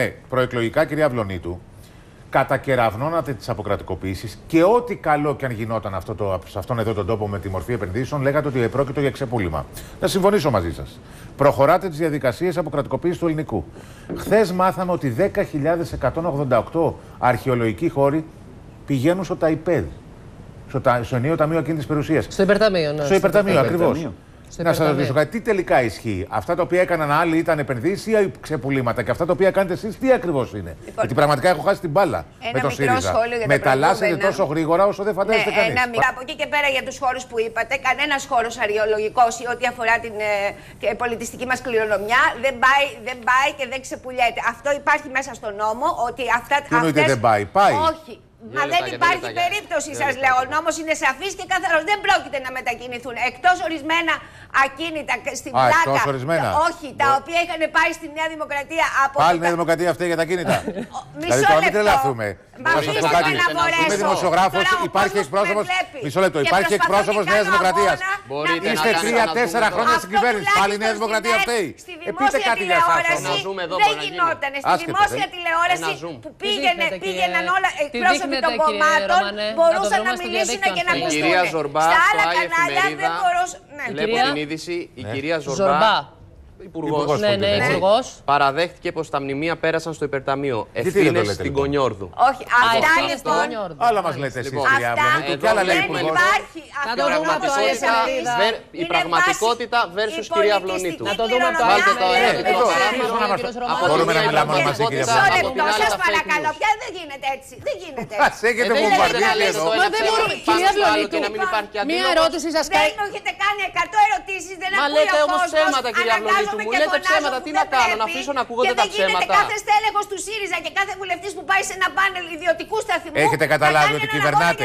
Ναι, προεκλογικά, κυρία Βλονίτου, κατακεραυνώνατε τις αποκρατικοποιήσεις και ό,τι καλό και αν γινόταν αυτό το, σε αυτόν εδώ τον τόπο με τη μορφή επενδύσεων, λέγατε ότι πρόκειται για ξεπούλημα. Να συμφωνήσω μαζί σας. Προχωράτε τις διαδικασίες αποκρατικοποίησης του ελληνικού. Χθες μάθαμε ότι 10.188 αρχαιολογικοί χώροι πηγαίνουν στο ΤΑΙΠΕΔ. Στο, τα, στο ενίο Ταμείο Ακίνητης Περιουσίας. Στο υπερταμείο, ναι. Στο υπερταμείο, ακριβώς. Υπερταμείο. Στο Να σας υπερταμείο. ρωτήσω κάτι, τι τελικά ισχύει; Αυτά τα οποία έκαναν άλλοι ήταν επενδύσει ή ξεπουλήματα; Και αυτά τα οποία κάνετε εσείς, τι ακριβώς είναι; Γιατί πραγματικά έχω χάσει την μπάλα Ένα με το μικρό ΣΥΡΙΖΑ. σχόλιο για τα Μεταλλάσσετε προηγούμενα. τόσο γρήγορα όσο δεν φαντάζεστε Ναι, κανείς. ένα μικρό. Από εκεί και πέρα για τους χώρους που είπατε, κανένας χώρος αριολογικός ή ό,τι αφορά την ε, τη πολιτιστική μας κληρονομιά δεν πάει, δεν πάει και δεν ξεπουλιέται. Αυτό υπάρχει μέσα στο νόμο ότι αυτά. Τι εννοείται αυτές- δεν πάει, πάει. Όχι. Δύο Μα λεπτά, δεν για δύο υπάρχει λεπτά, για- περίπτωση, δύο σας λεπτά. λέω. Ο νόμος είναι σαφής και καθαρός. Δεν πρόκειται να μετακινηθούν. Εκτός ορισμένα ακίνητα κα- στην Α, πλάκα. εκτός ορισμένα. τα- Όχι, τα οποία είχαν πάει στη Νέα Δημοκρατία από. Πάλι το- Νέα Δημοκρατία αυτή για τα κίνητα. Μισό δηλαδή τώρα μην λεπτό. τρελαθούμε. Μα Να σας μη πω σας κάτι. αναβορέσω. Είμαι δημοσιογράφος, Τώρα ο υπάρχει κόσμος που με εκπρόσωπο. βλέπει Μισό λεπτό, και υπάρχει προσπαθώ εκπρόσωπος και Νέας κάνω Δημοκρατίας. αγώνα Μπορείτε να Είστε να κάνετε τρία-τέσσερα ένα χρόνια Αυτό στην κυβέρνηση. Πάλι η Νέα τουλάχιστον Δημοκρατία στη φταίει. ΔΕ- Στη Ε, πείτε δημόσια κάτι για εσάς τηλεόραση Ένα zoom εδώ δεν μπορεί να γίνει. γινόταν. Στη Άσχετο, δημόσια ε. τηλεόραση Ένα zoom. που Τι πήγαινε, δείχνετε, πήγαιναν κύριε- όλα τι εκπρόσωποι δείχνετε, των κύριε κομμάτων Ρωμανέ; Να το μπορούσαν βρούμε να στο μιλήσουν διαδίκτυο, και αν να Η θέλετε. ακουστούν. κυρία Ζορμπά Στα στο άλλα Άγια κανάλια δεν Εφημερίδα. μπορούσαν. Ναι. Βλέπω Κυρία- την είδηση. Η Ναι. κυρία Ζορμπά. Ζορμπά, υπουργός, Υπουργός Ναι, ναι, πολιτισμού. υπουργό. παραδέχτηκε πω τα μνημεία πέρασαν στο υπερταμείο. Γιατί δεν το Ευθύνε λέτε, στην λοιπόν. Κονιόρδου. Όχι, αυτά ευθύνες λοιπόν. στον Νιόρδο. Άλλα μα λέτε εσεί, Λοιπόν, κυρία Αυτά Βλονίτου. εδώ Και άλλα λέει δεν ο έχουμε- Υπουργός. υπάρχει. Να αυτό το δούμε από το Πραγματικότητα, Εφημερίδα. βε- η Είναι πραγματικότητα βάση versus η κυρία πολιτιστική Βλονίτου. Να το δούμε από το κληρονομιά. Βάλτε το Ναι, ένα Ε, τίτλο εδώ, παράθυρο. αρχίζουμε να μας- κύριος Από Ρωμανός. Μπορούμε τη να μία μιλάμε μαζί, πραγματικότητα, κυρία Μισό Βλονίτου. από την λεπτό, άλλη σα τα fake παρακαλώ. news. Πια δεν γίνεται έτσι. Δεν γίνεται Ας έτσι. έχετε Ε, δεν βομβαρδίσει γίνεται να λέτε εδώ. το Μα ένα δεν ψέμα μπορούμε, πάνω κυρία στο άλλο Βλονίτου. και να μην υπάρχει και Μία αντίλογος. ερώτηση σα Δεν κάνει. μου έχετε κάνει 100 ερωτήσει, δεν Μα ακούει λέτε ο όμως κόσμος, ψέματα, κυρία αναγκάζομαι Βλονίτου. Μου και λέτε φωνάζω ψέματα, που τι δεν να κάνω, να πρέπει. αφήσω να ακούγονται Και τα δεν γίνεται ψέματα. κάθε στέλεχος του ΣΥΡΙΖΑ και κάθε βουλευτής που πάει σε ένα πάνελ ιδιωτικού σταθμού Έχετε να καταλάβει κάνει ότι έναν κυβερνάτε.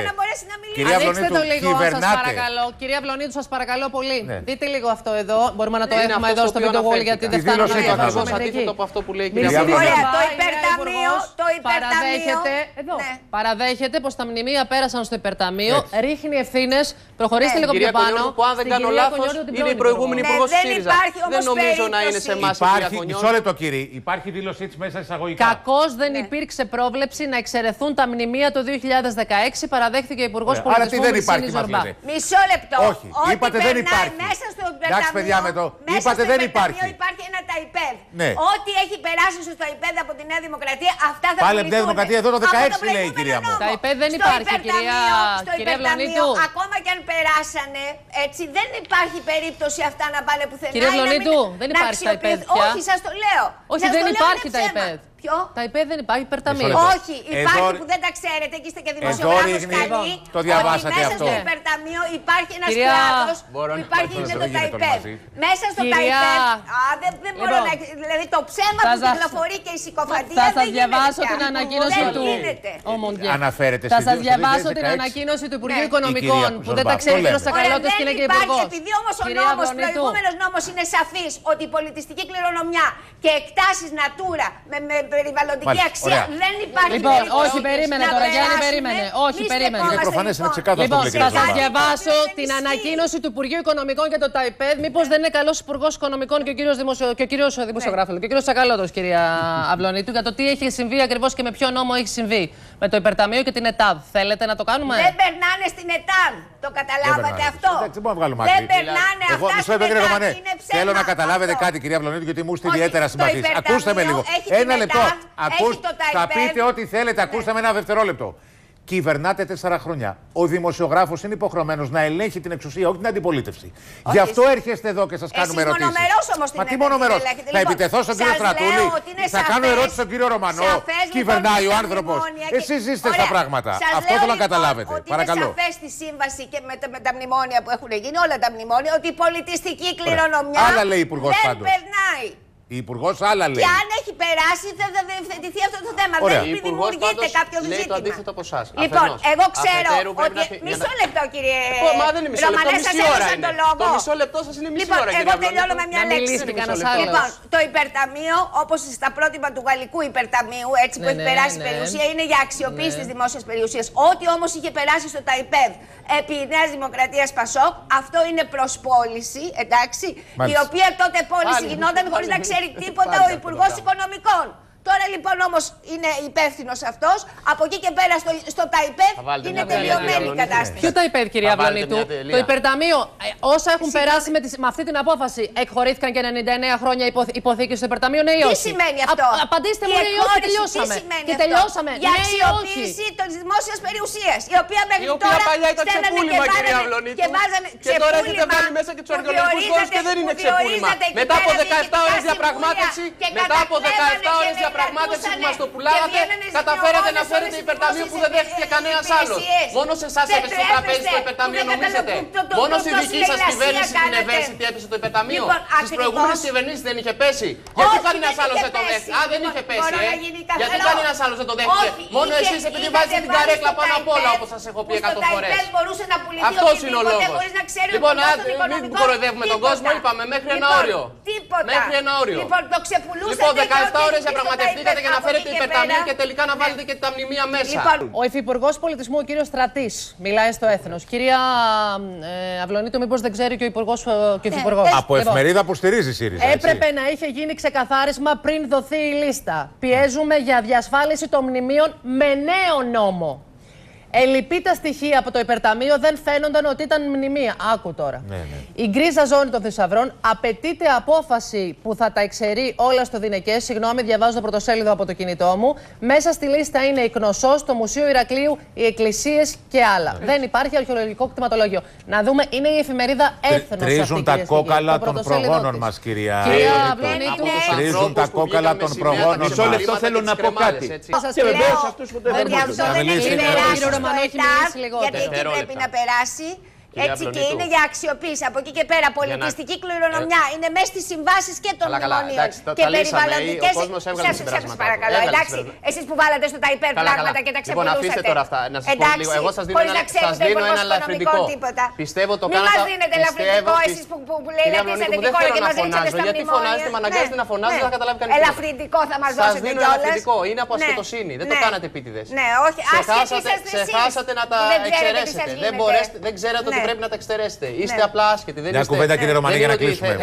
Αγώνα για να μπορέσει να μιλήσει. Κυρία Ανοίξτε το Βλονίτου, λίγο, σας κυβερνάτε. παρακαλώ. Κυρία Βλονίτου, σας παρακαλώ πολύ. Ναι. Δείτε λίγο αυτό εδώ. Μπορούμε να το Είναι έχουμε αυτός εδώ στο στο οποίος video wall, αναφέρθηκα. γιατί Τη δεν φτάνουμε δήλωσή να του διαβάσουμε ακριβώς μέχρι εκεί. αντίθετο από αυτό που λέει η Μισή κυρία Βλονίτου. Ωραία, Ωραία, το η νέα υπερταμείο, υπουργός το υπερταμείο. Παραδέχεται, εδώ, Ναι. παραδέχεται πως τα μνημεία πέρασαν στο υπερταμείο, Έτσι. ρίχνει ευθύνες. Προχωρήστε Ναι. λίγο Κυρία πιο πάνω. Κονιόρδου, που αν δεν στην κάνω κυρία λάθος, Κονιόρδου, την είναι η πρώην προηγούμενη Ναι, υπουργός δεν ΣΥΡΙΖΑ. υπάρχει Δεν όμως νομίζω να είναι σε περίπτωση. εμάς η κυρία Υπάρχει, μισό Κονιόρδου. λεπτό κύριε, υπάρχει δήλωσή της μέσα εισαγωγικά. Κακώς δεν Ναι. υπήρξε πρόβλεψη να εξαιρεθούν τα μνημεία το 2016, παραδέχθηκε ο Υπουργός Ωραία. Πολιτισμού. Άρα τι δεν Μυρσίνης υπάρχει, μας Ζορμπά. λέτε. Μισό λεπτό. Όχι, Ό,τι είπατε δεν περνάει υπάρχει. Μέσα στο Εντάξει, υπερταμείο, παιδιά, με το- μέσα είπατε στο δεν υπερταμείο υπάρχει. υπάρχει ένα ταϊπέδ. Ναι. Ό,τι έχει περάσει στο ταϊπέδ από τη Νέα Δημοκρατία, αυτά θα Πάλι από τη Νέα πουληθούν. Δημοκρατία, εδώ το Από 16 προηγούμενο λέει η κυρία μου. νόμο. Τα ΙΠΕΔ δεν Στο υπάρχει, υπερταμείο- κυρία- στο κυρία υπερταμείο, Βλονίτου. Ακόμα και αν περάσανε, έτσι, δεν υπάρχει περίπτωση αυτά να πάνε πουθενά. Κυρία ή να μην- Βλονίτου, δεν να υπάρχει τα ΙΠΕΔ αξιοποιηθούν. πια. Όχι, σας το λέω. Όχι, Σας δεν το λέω, υπάρχει είναι τα ψέμα. ΙΠΕΔ. Ποιο; Τα ΙΠΕΔ δεν υπάρχει, υπερταμείο. Μισό λεπτό. Όχι, Εδώ- υπάρχει που δεν τα ξέρετε και είστε και Εδώ δημοσιογράφος ρίχνει- καλοί. το διαβάσατε ότι μέσα αυτό. στο υπερταμείο υπάρχει ένας Κυρία- κλάδος Μπορώ που να υπάρχει παρακολουθήσω, είναι το δεν γίνεται ΤΑΙΠΕΔ. μαζί. Μέσα στο Κυρία- ΤΑΙΠΕΔ, α, δεν, δεν μπορώ Λοιπόν, να... Δηλαδή το ψέμα θα που σας- κυκλοφορεί και η συκοφαντία Θα δεν σα γίνεται διαβάσω πια. την ανακοίνωση δεν του. γίνεται. Ω, mon Dieu. Αναφέρεται Θα στη σας δήλωση του διαβάσω την 2016. ανακοίνωση του Υπουργείου Ναι. Οικονομικών Η κυρία που δεν τα Ζορμπά, ξέρει το ο κ. λέμε. Σακαλώτο και είναι και υπάρχει, υπουργός. επειδή όμως ο νόμο, προηγούμενος νόμος είναι σαφής ότι η πολιτιστική κληρονομιά και εκτάσεις Natura με, με περιβαλλοντική Μάλιστα, αξία ωραία. δεν υπάρχει. Λοιπόν, περίπτωση όχι, περίμενε να τώρα, Γιάννη, περάσουμε. περίμενε. Όχι, Μη περίμενε. στεκόμαστε, Είναι προφανές, είναι λοιπόν. ξεκάθαρο Λοιπόν, αυτό που λέει θα η σα κυρία Ζορμπά. διαβάσω Δεν την ισχύει. ανακοίνωση του Υπουργείου Οικονομικών για το ΤΑΙΠΕΔ. Μήπως δεν είναι καλός Υπουργός Οικονομικών και ο κύριος δημοσιο... και ο κύριος δημοσιογράφος, και ο κύριος Σακαλώτο, κυρία Αυλονίτου, για το τι έχει συμβεί ακριβώς και με ποιο νόμο έχει συμβεί με το υπερταμείο και την ΕΤΑΔ. Θέλετε να το κάνουμε; Δεν περνάνε στην ΕΤΑΔ. Το καταλάβατε περνάνε. αυτό; Εντάξει, μπορούμε να βγάλουμε Δεν άκρη. περνάνε Εγώ αυτά μισό στην λεπτό, κύριε ΕΤΑΔ. Ρωμανέ. Είναι ψέμα Θέλω να καταλάβετε αυτό. κάτι, κυρία Βλονίτου, γιατί μου είστε Όχι, ιδιαίτερα το συμπαθής. υπερταμείο Ακούστε με λίγο. έχει την Ένα λεπτό. ΕΤΑΔ, έχει Ακούς- το Θα ΤΑΙΠΕΔ. πείτε ό,τι θέλετε. Ακούστε με ένα δευτερόλεπτο. Κυβερνάτε τέσσερα χρόνια. Ο δημοσιογράφος είναι υποχρεωμένος να ελέγχει την εξουσία, όχι την αντιπολίτευση. Γι' αυτό έρχεστε εδώ και σας κάνουμε Εσείς ερωτήσεις. μονομερός όμως την Μα τι ελέγχετε, μονομερός; ελέγχετε. Θα Λοιπόν, επιτεθώ στον κύριο σας λέω Στρατούλη. ότι είναι Θα κάνω σαφές- ερώτηση στον κύριο Ρωμανό. σαφές, λοιπόν, Κυβερνάει ο στα άνθρωπος. μνημόνια και- Εσείς είστε Ωραία. στα πράγματα. Σας Αυτό λέω, θέλω να λοιπόν, καταλάβετε. Ότι Παρακαλώ. Είναι σαφές στη σύμβαση και με, τα- με τα μνημόνια που έχουν γίνει, όλα τα μνημόνια, ότι η πολιτιστική κληρονομιά Άλλα λέει η Υπουργός δεν πάντως. περνάει. Η Υπουργός άλλα λέει. Και αν έχει περάσει, θα θα διευθετηθεί αυτό το θέμα. Ωραία. Δεν Η Υπουργός δημιουργείται πάντως κάποιο λέει το ζήτημα. αντίθετο από εσάς. Λοιπόν, Αφενός. εγώ ξέρω Αφετέρου πρέπει ότι. να φυ- Μισό για να- λεπτό, κύριε. Ω, Μα δεν είναι μισό λεπτό, Ρωμανέ, σας μισή ώρα έδωσα είναι. το λόγο. Το μισό λεπτό σας είναι μισή Λοιπόν, ώρα, εγώ κυρία τελειώνω με Βλονίτου. μια Να λέξη. μιλήσει κανένας μισό λεπτό. άλλος. Λοιπόν, το υπερταμείο, όπως στα πρότυπα του γαλλικού υπερταμείου, έτσι που Ναι, έχει ναι, περάσει η ναι. περιουσία, είναι για αξιοποίηση Ναι. της δημόσιας περιουσίας. Ό,τι όμως είχε περάσει στο ΤΑΙΠΕΔ επί Νέας Δημοκρατίας Πασόκ, αυτό είναι προσπόληση, εντάξει, η Μάλιστα. οποία τότε πώληση Πάλι, γινόταν χωρίς πάλι. να ξέρει τίποτα Πάλι ο αυτό το Υπουργός πράγμα. Οικονομικών. Τώρα λοιπόν όμως είναι υπεύθυνος αυτός. Από εκεί και πέρα στο, στο ΤΑΙΠΕΔ Θα βάλετε είναι μια τελεία, τελειωμένη κυρία η κατάσταση. Ποιο τα υπέρ, κυρία Θα βάλετε Αυλονίτου. μια τελεία. Το υπερταμείο, ε, όσα έχουν περάσει με, τις- με αυτή την απόφαση, εκχωρήθηκαν και 99 χρόνια υπο- υποθήκες στο υπερταμείο, ναι ή Τι όχι; σημαίνει αυτό; Α- απαντήστε μου, Η ναι ή όχι, εκχώρηση, τελειώσαμε. Τι σημαίνει Και αυτό; τελειώσαμε. Για ναι ή όχι; αξιοποίηση τη δημόσιας περιουσίας. Η οποία μέχρι Η οποία τώρα παλιά ήταν στέλνανε ξεπούλημα, και κυρία βάζανε- Αυλονίτου. Και βάζανε Και τώρα έχετε ξεπούλημα βάλει μέσα και τους που αρχαιολογικούς χώρους και διορίζατε- δεν είναι που ξεπούλημα. διορίζατε εκεί Μετά από πέρα 17 ώρες διοικητικά διαπραγμάτευση, συμβούλια και μετά από 17 κατακλέβανε ώρες και διαπραγμάτευση που λατρούσανε μας το και πουλάγατε, βγαίνανε καταφέρατε να ζητιώνες φέρετε όλες υπερταμείο τις που δεν δέχτηκε δημόσιες κανένας άλλος. υπηρεσίες. Μόνο σε εσάς Δεν έπεσε το τραπέζι το τρέπεστε υπερταμείο, που δεν νομίζετε. καταλαβαίνετε το- το- Μόνο το- στη το δική σας συνεργασία κυβέρνηση την κάνατε. ευαίσθητη έπεσε το υπερταμείο. Λοιπόν, Στις ακριβώς. προηγούμενες κυβερνήσεις δεν είχε πέσει. Γιατί Όχι, κανένας δεν άλλος είχε δεν το πέσει. δέχτηκε; Α, δεν Λοιπόν, είχε πέσει, μπορώ ε. να γίνει Γιατί καθαρό. κανένας άλλος δεν το δέχτηκε; Όχι, Μόνο είχε- εσείς επειδή είχατε βάζετε την βάλει καρέκλα στο πάνω απ' όλα, ΤΑΙΠΕΔ, όπως σας έχω πει που στο 100 φορές. ΤΑΙΠΕΔ μπορούσε να πουληθεί Αυτός είναι ο οτιδήποτε λόγος. χωρίς να ξέρει Λοιπόν, ο υπουργός α, των μην οικονομικών κοροϊδεύουμε τον τίποτα. κόσμο, είπαμε μέχρι ένα Λοιπόν, όριο. Τίποτα. Μέχρι ένα όριο. Λοιπόν, το ξεπουλούσατε Λοιπόν, και 17 ό,τι ώρε είχε στο διαπραγματευτήκατε ΤΑΙΠΕΔ για να από φέρετε εκεί το και υπερταμείο πέρα. και τελικά να βάλετε και τα μνημεία μέσα. Λοιπόν, Ο Υφυπουργός Πολιτισμού, ο κύριος Στρατής, μιλάει στο έθνος. Κυρία ε, Αυλονίτου, μήπως δεν ξέρει και ο Υπουργός. Και ο Υφυπουργός. ε, Από Λοιπόν, εφημερίδα που στηρίζει η ΣΥΡΙΖΑ. έτσι. Έπρεπε να είχε γίνει ξεκαθάρισμα πριν δοθεί η λίστα. Πιέζουμε για διασφάλιση των μνημείων με νέο νόμο. Ελλειπή τα στοιχεία από το υπερταμείο δεν φαίνονταν ότι ήταν μνημεία. Άκου τώρα. Ναι, ναι. Η γκρίζα ζώνη των θησαυρών απαιτείται απόφαση που θα τα εξαιρεί όλα στο Δινεκές. Συγγνώμη, διαβάζω το πρωτοσέλιδο από το κινητό μου. Μέσα στη λίστα είναι η Κνωσό, το Μουσείο Ηρακλείου, οι εκκλησίες και άλλα. Δεν υπάρχει αρχαιολογικό κτηματολόγιο. Να δούμε, είναι η εφημερίδα Έθνος. τρίζουν τα κόκαλα των προγόνων μας, κυρία Κυρία Αυλονίτου. Αυλονίτου, Ναι. τους Τρίζουν ανθρώπους τα που κόκαλα βγήκαν των με σημαία, προγόνων τα μας. Μισό λεπτό ξεμαλίματα θέλω και να τις πω κρεμάλες, κάτι. έτσι. Θα σας Και λέω, βεβαίως αυτούς που δεν δεν Γι' αυτό Να δεν μιλήσει έχει η περάσει Κύριο στο Ρωμανό, έχει ΕΤΑΠ, μιλήσει λιγότερο. γιατί εκεί Δευτερόλεπτα. πρέπει να περάσει. Κυρία Έτσι και Αυλονίτου. είναι για αξιοποίηση. Από εκεί και πέρα, πολιτιστική κληρονομιά. Είναι μέσα στις συμβάσεις και των Καλά, καλά. μνημονίων. Εντάξει, τα- και τα λύσαμε. περιβαλλοντικέ. Ο κόσμος έβγαλε τα συμπεράσματα του. παρακαλώ. Έβγαλε Εντάξει, συμπεράσματα. εσείς που βάλατε στο ΤΑΙΠΕΡ Καλά, πράγματα καλά. και τα Λοιπόν, ξεπουλούσατε. αφήστε τώρα αυτά. Να σας πω Εντάξει, λίγο. Εγώ σας δίνω χωρίς ένα- να ξέρετε σας δίνω υπουργός ένα οικονομικών ελαφρυντικό. τίποτα. Πιστεύω το Μην κάνατε- μας δίνετε ελαφρυντικό πιστεύω- εσείς που, που, που Κυρία λέτε Αυλονίτου, είσαστε μου, δεν τη χώρα θέλω και να μας ρίξατε φωνάζω, στα γιατί μνημόνια. φωνάζετε, με αναγκάζετε Ναι, να φωνάζετε, ναι. δεν θα καταλάβει κανείς Ελαφρυντικό θα μας Σας δώσετε δίνω κιόλας. ελαφρυντικό. Είναι από Ναι. ασχετοσύνη. Δεν το Ναι. κάνατε επίτηδες. Ναι, όχι. Άσχετοι Ξεχάσατε, είσαστε εσείς. ξεχάσατε να τα Δεν ξέρετε τι σας εξαιρέσετε. Δεν, γίνεται. μπορέσετε, δεν ξέρατε ότι Ναι. Πρέπει να τα εξαιρέσετε. Είστε Ναι. απλά άσχετοι. Δεν Μια είστε- κουβέντα, κύριε δεν Ρωμανή, είναι για να ότι κλείσουμε. θε-